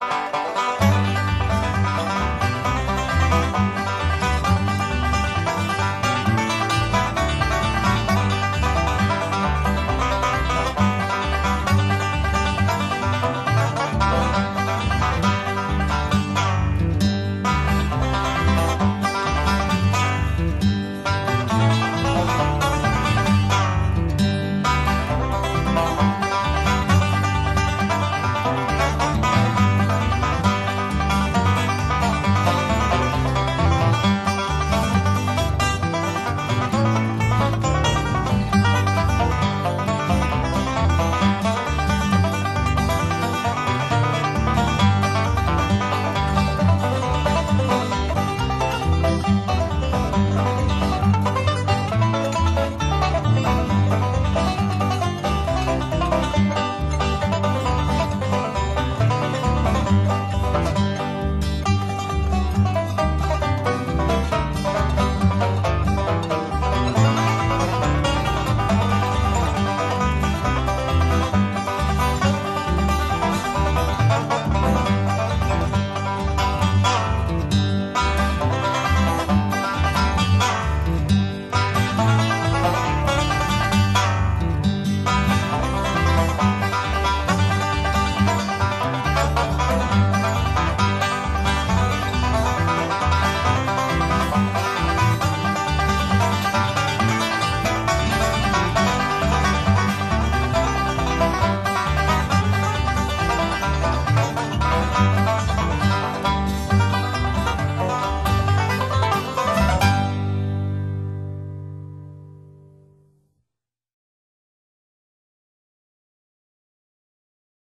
Bye.